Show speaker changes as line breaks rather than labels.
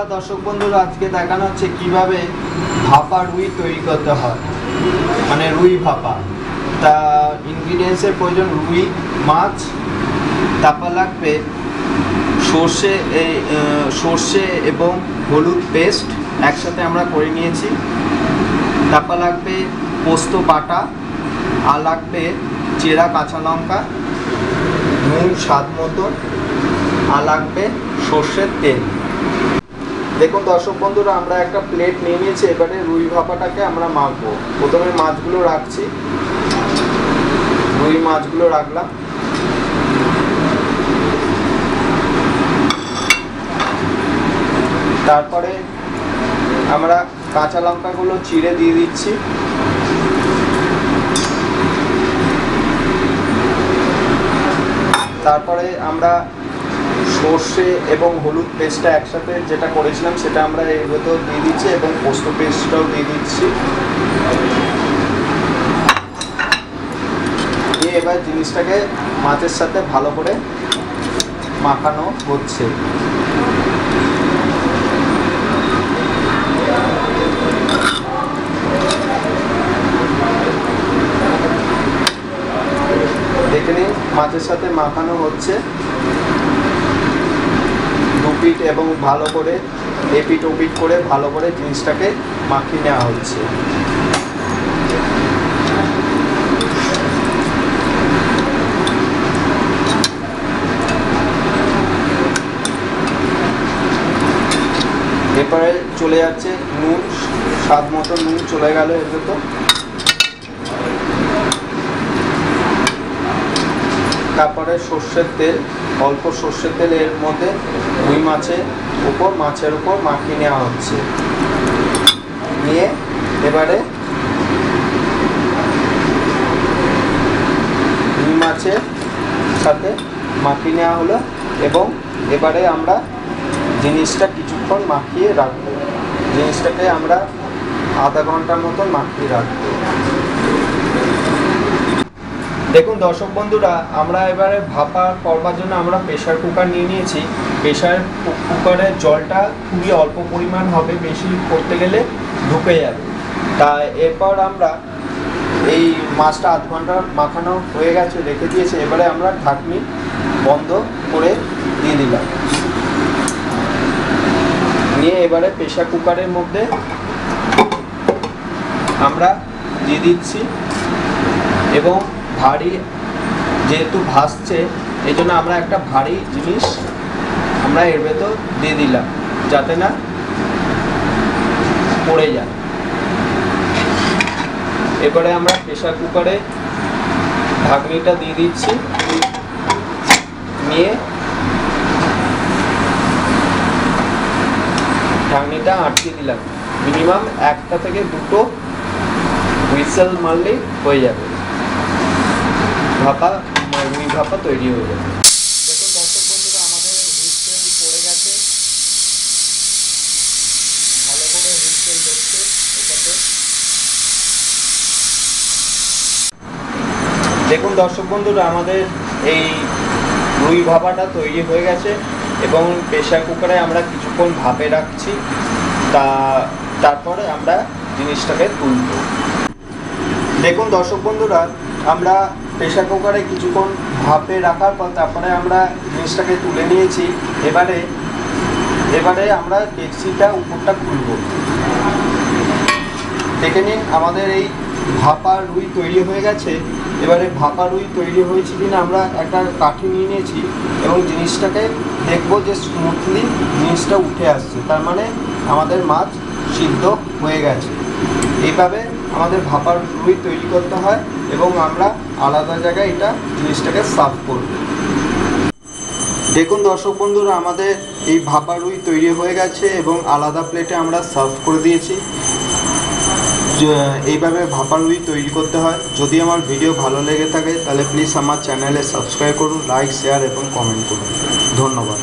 নমস্কার দর্শক বন্ধুরা, আজকে দেখানো হচ্ছে কীভাবে ভাপা রুই তৈরি করতে হয়। মানে রুই ভাপা। তা ইনগ্রিডিয়েন্টসের প্রয়োজন রুই, মাছ, তারপর লাগবে সর্ষে এই সর্ষে এবং হলুদ পেস্ট একসাথে আমরা করে নিয়েছি। তারপর লাগবে পোস্ত বাটা, আর লাগবে চেরা কাঁচা লঙ্কা, নুন স্বাদ মতো, আর লাগবে সর্ষের তেল। দেখুন দর্শক বন্ধুরা, আমরা একটা প্লেট নিয়ে নিয়েছি, এবারে রুই ভাপাটাকে আমরা মাখবো। প্রথমে মাছগুলো রাখছি। রুই মাছগুলো রাখলাম। তারপরে আমরা কাঁচা লঙ্কাগুলো চিড়ে দিয়ে দিচ্ছি। তারপরে আমরা সর্ষে এবং হলুদ পেস্টটা একসাথে যেটা করেছিলাম, সেটা আমরা এর ভেতর দিয়ে দিচ্ছি এবং পোস্ত পেস্টটাও দিয়ে দিচ্ছি। দিয়ে এবার জিনিসটাকে মাছের সাথে ভালো করে মাখানো হচ্ছে। দেখে নিন, মাছের সাথে মাখানো হচ্ছে। দুপিট এবং ভালো করে এপিট ওপিট করে ভালো করে জিনিসটাকে মাখিয়ে নেওয়া হচ্ছে। এরপরে চলে যাচ্ছে নুন, স্বাদ মতো নুন চলে গেল এর ভেতর। তারপরে সর্ষের তেল, অল্প সর্ষের তেল এর মধ্যে রুই মাছের উপর মাছের উপর মাখিয়ে নেওয়া হচ্ছে। নিয়ে এবারে রুই মাছের সাথে মাখিয়ে নেওয়া হলো এবং এবারে আমরা জিনিসটা কিছুক্ষণ মাখিয়ে রাখব। জিনিসটাকে আমরা আধা ঘণ্টার মতন মাখিয়ে রাখব। দেখুন, দর্শক বন্ধুরা, আমরা এবারে ভাপা করবার জন্য আমরা প্রেশার কুকার নিয়ে নিয়েছি। প্রেশার কুকারের জলটা খুবই অল্প পরিমাণ হবে, বেশি করতে গেলে ঢুকে যাবে। তা এরপর আমরা এই মাছটা আধ ঘণ্টা মাখানো হয়ে গেছে, রেখে দিয়েছে। এবারে আমরা ঢাকনি বন্ধ করে দিয়ে দিলাম। নিয়ে এবারে প্রেশার কুকারের মধ্যে আমরা দিয়ে দিচ্ছি এবং ভারী যেহেতু ভাসছে এই জন্য আমরা একটা ভারী জিনিস আমরা এর ভেতর দিয়ে দিলাম, যাতে না পড়ে যায়। এবারে আমরা প্রেশার কুকারে ঢাকনিটা দিয়ে দিচ্ছি, নিয়ে ঢাকনিটা আটকে দিলাম। মিনিমাম একটা থেকে দুটো হুইসেল মারলেই হয়ে যাবে। ভাপা রুই ভাপা তৈরি হয়ে যাবে। দেখুন দর্শক বন্ধুরা, আমাদের হুইসেল পড়ে গেছে ভালো করে হুইসেল হচ্ছে এটাতে দেখুন দর্শক বন্ধুরা আমাদের এই রুই ভাপাটা তৈরি হয়ে গেছে এবং প্রেশার কুকারে আমরা কিছুক্ষণ ভাপে রাখছি। তা, তারপরে আমরা জিনিসটাকে তুলব। দেখুন দর্শক বন্ধুরা, আমরা প্রেশার কুকারে কিছুক্ষণ ভাপে রাখার পর তারপরে আমরা জিনিসটাকে তুলে নিয়েছি। এবারে এবারে আমরা ডেকচিটা উপরটা খুলব। দেখে নিন আমাদের এই ভাপা রুই তৈরি হয়ে গেছে। এবারে ভাপা রুই তৈরি হয়েছে কিনা আমরা একটা কাঠি নিয়ে নিয়েছি এবং জিনিসটাকে দেখব যে স্মুথলি জিনিসটা উঠে আসছে। তার মানে আমাদের মাছ সিদ্ধ হয়ে গেছে। এইভাবে আমাদের ভাপার রুই তৈরি করতে হয় এবং আমরা আলাদা জায়গায় এটা জিনিসটাকে সার্ভ করব। দেখুন দর্শক বন্ধুরা, আমাদের এই ভাপা রুই তৈরি হয়ে গেছে এবং আলাদা প্লেটে আমরা সার্ভ করে দিয়েছি। এইভাবে ভাপা রুই তৈরি করতে হয়। যদি আমার ভিডিও ভালো লেগে থাকে, তাহলে প্লিজ আমার চ্যানেলে সাবস্ক্রাইব করুন লাইক শেয়ার এবং কমেন্ট করুন। ধন্যবাদ।